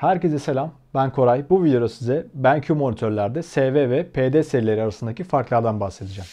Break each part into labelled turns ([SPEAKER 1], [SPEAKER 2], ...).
[SPEAKER 1] Herkese selam. Ben Koray. Bu videoda size BenQ monitörlerde SV ve PD serileri arasındaki farklardan bahsedeceğim.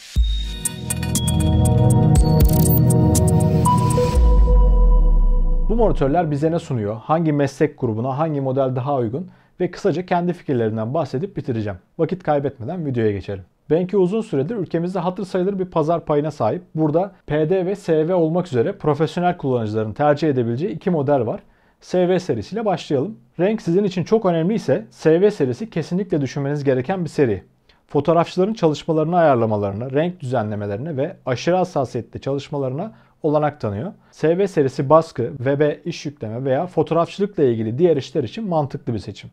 [SPEAKER 1] Bu monitörler bize ne sunuyor? Hangi meslek grubuna hangi model daha uygun? Ve kısaca kendi fikirlerinden bahsedip bitireceğim. Vakit kaybetmeden videoya geçelim. BenQ uzun süredir ülkemizde hatır sayılır bir pazar payına sahip. Burada PD ve SV olmak üzere profesyonel kullanıcıların tercih edebileceği iki model var. SV serisiyle başlayalım. Renk sizin için çok önemli ise SV serisi kesinlikle düşünmeniz gereken bir seri. Fotoğrafçıların çalışmalarını ayarlamalarına, renk düzenlemelerine ve aşırı hassasiyette çalışmalarına olanak tanıyor. SV serisi baskı, web'e iş yükleme veya fotoğrafçılıkla ilgili diğer işler için mantıklı bir seçim.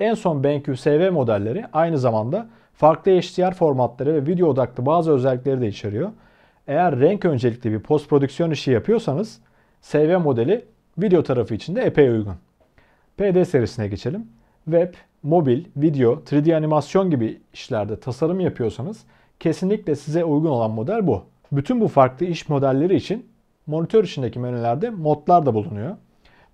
[SPEAKER 1] En son BenQ SV modelleri aynı zamanda farklı HDR formatları ve video odaklı bazı özellikleri de içeriyor. Eğer renk öncelikli bir post prodüksiyon işi yapıyorsanız SV modeli video tarafı için de epey uygun. PD serisine geçelim. Web, mobil, video, 3D animasyon gibi işlerde tasarım yapıyorsanız kesinlikle size uygun olan model bu. Bütün bu farklı iş modelleri için monitör içindeki menülerde modlar da bulunuyor.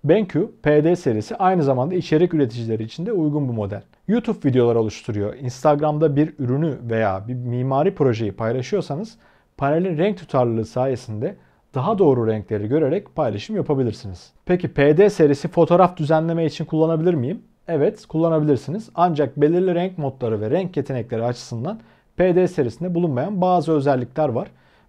[SPEAKER 1] BenQ PD serisi aynı zamanda içerik üreticileri için de uygun bir model. YouTube videolar oluşturuyor. Instagram'da bir ürünü veya bir mimari projeyi paylaşıyorsanız panelin renk tutarlılığı sayesinde daha doğru renkleri görerek paylaşım yapabilirsiniz. Peki PD serisi fotoğraf düzenleme için kullanabilir miyim? Evet kullanabilirsiniz. Ancak belirli renk modları ve renk yetenekleri açısından PD serisinde bulunmayan bazı özellikler var.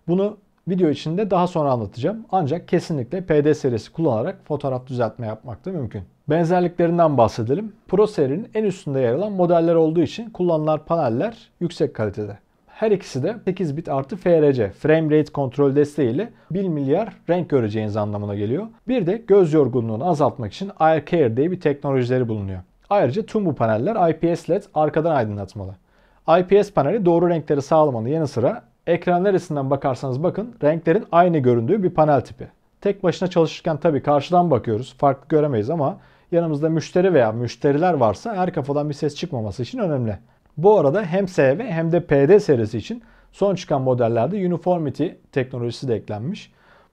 [SPEAKER 1] Bunu video içinde daha sonra anlatacağım. Ancak kesinlikle PD serisi kullanarak fotoğraf düzeltme yapmak da mümkün. Benzerliklerinden bahsedelim. Pro serinin en üstünde yer alan modeller olduğu için kullanılan paneller yüksek kalitede. Her ikisi de 8 bit artı FRC, frame rate kontrol desteğiyle 1 milyar renk göreceğiniz anlamına geliyor. Bir de göz yorgunluğunu azaltmak için Eye Care diye bir teknolojileri bulunuyor. Ayrıca tüm bu paneller IPS LED arkadan aydınlatmalı. IPS paneli doğru renkleri sağlamanın yanı sıra ekran neresinden bakarsanız bakın renklerin aynı göründüğü bir panel tipi. Tek başına çalışırken tabi karşıdan bakıyoruz. Farklı göremeyiz ama yanımızda müşteri veya müşteriler varsa her kafadan bir ses çıkmaması için önemli. Bu arada hem SV hem de PD serisi için son çıkan modellerde Uniformity teknolojisi de eklenmiş.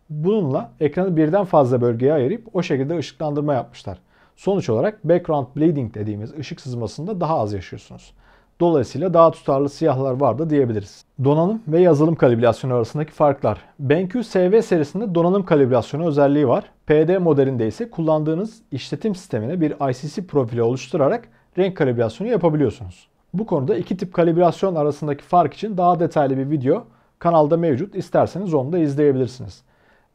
[SPEAKER 1] Bununla ekranı birden fazla bölgeye ayırıp o şekilde ışıklandırma yapmışlar. Sonuç olarak background bleeding dediğimiz ışık sızmasında daha az yaşıyorsunuz. Dolayısıyla daha tutarlı siyahlar var da diyebiliriz. Donanım ve yazılım kalibrasyonu arasındaki farklar. BenQ SV serisinde donanım kalibrasyonu özelliği var. PD modelinde ise kullandığınız işletim sistemine bir ICC profili oluşturarak renk kalibrasyonu yapabiliyorsunuz. Bu konuda iki tip kalibrasyon arasındaki fark için daha detaylı bir video kanalda mevcut. İsterseniz onu da izleyebilirsiniz.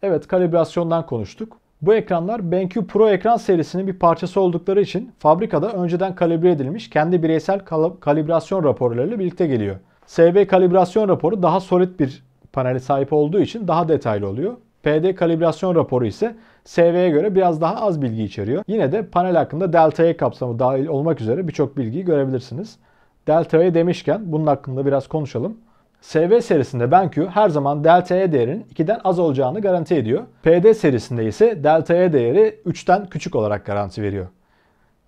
[SPEAKER 1] Evet kalibrasyondan konuştuk. Bu ekranlar BenQ Pro ekran serisinin bir parçası oldukları için fabrikada önceden kalibre edilmiş kendi bireysel kal- kalibrasyon raporlarıyla birlikte geliyor. SB kalibrasyon raporu daha solid bir paneli sahip olduğu için daha detaylı oluyor. PD kalibrasyon raporu ise SV'ye göre biraz daha az bilgi içeriyor. Yine de panel hakkında Delta kapsamı dahil olmak üzere birçok bilgiyi görebilirsiniz. Delta E demişken bunun hakkında biraz konuşalım. SV serisinde BenQ her zaman delta E değerinin 2'den az olacağını garanti ediyor. PD serisinde ise delta E değeri 3'ten küçük olarak garanti veriyor.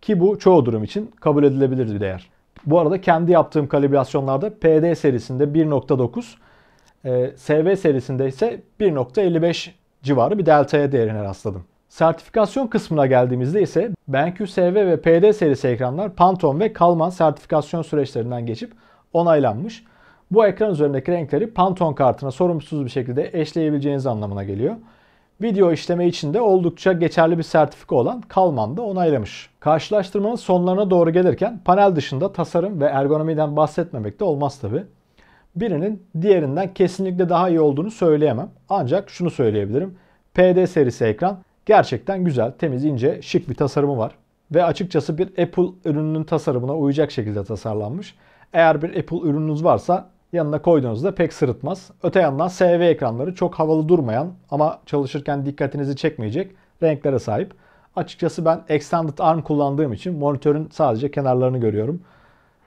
[SPEAKER 1] Ki bu çoğu durum için kabul edilebilir bir değer. Bu arada kendi yaptığım kalibrasyonlarda PD serisinde 1.9, SV serisinde ise 1.55 civarı bir delta E değerine rastladım. Sertifikasyon kısmına geldiğimizde ise BenQ SV ve PD serisi ekranlar Pantone ve Kalman sertifikasyon süreçlerinden geçip onaylanmış. Bu ekran üzerindeki renkleri Pantone kartına sorumsuz bir şekilde eşleyebileceğiniz anlamına geliyor. Video işleme için de oldukça geçerli bir sertifika olan Kalman da onaylamış. Karşılaştırmanın sonlarına doğru gelirken panel dışında tasarım ve ergonomiden bahsetmemek de olmaz tabi. Birinin diğerinden kesinlikle daha iyi olduğunu söyleyemem. Ancak şunu söyleyebilirim. PD serisi ekran gerçekten güzel, temiz, ince, şık bir tasarımı var. Ve açıkçası bir Apple ürününün tasarımına uyacak şekilde tasarlanmış. Eğer bir Apple ürününüz varsa yanına koyduğunuzda pek sırıtmaz. Öte yandan SV ekranları çok havalı durmayan ama çalışırken dikkatinizi çekmeyecek renklere sahip. Açıkçası ben Extended Arm kullandığım için monitörün sadece kenarlarını görüyorum.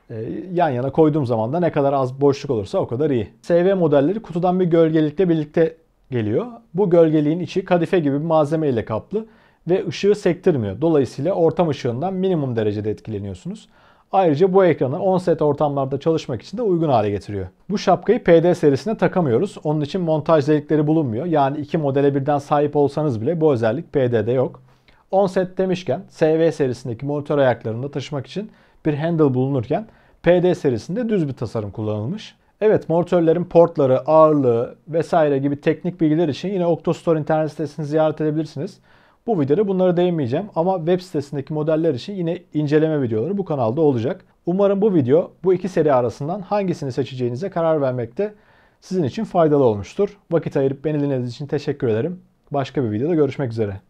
[SPEAKER 1] Ee, yan yana koyduğum zaman da ne kadar az boşluk olursa o kadar iyi. SV modelleri kutudan bir gölgelikle birlikte geliyor. Bu gölgeliğin içi kadife gibi bir malzeme ile kaplı ve ışığı sektirmiyor. Dolayısıyla ortam ışığından minimum derecede etkileniyorsunuz. Ayrıca bu ekranı on-set ortamlarda çalışmak için de uygun hale getiriyor. Bu şapkayı PD serisine takamıyoruz. Onun için montaj delikleri bulunmuyor. Yani iki modele birden sahip olsanız bile bu özellik PD'de yok. Onset demişken SV serisindeki monitör ayaklarında taşımak için bir handle bulunurken PD serisinde düz bir tasarım kullanılmış. Evet monitörlerin portları, ağırlığı vesaire gibi teknik bilgiler için yine Octostore internet sitesini ziyaret edebilirsiniz. Bu videoda bunlara değinmeyeceğim ama web sitesindeki modeller için yine inceleme videoları bu kanalda olacak. Umarım bu video bu iki seri arasından hangisini seçeceğinize karar vermekte sizin için faydalı olmuştur. Vakit ayırıp beni dinlediğiniz için teşekkür ederim. Başka bir videoda görüşmek üzere.